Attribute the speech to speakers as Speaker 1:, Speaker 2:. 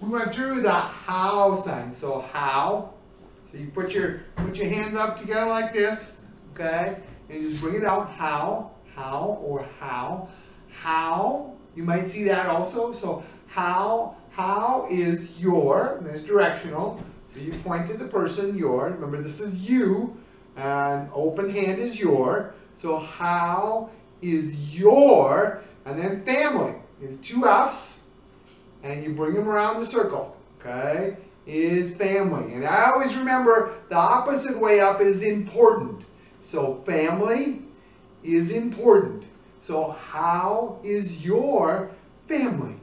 Speaker 1: we went through the how sign. So how, so you put your put your hands up together like this, okay, and just bring it out. How, how, or how, how. You might see that also. So how, how is your? This directional. So you point to the person your. Remember this is you, and open hand is your. So how is your? And then family is two F's, and you bring them around the circle. Okay, is family, and I always remember the opposite way up is important. So family is important. So how is your family?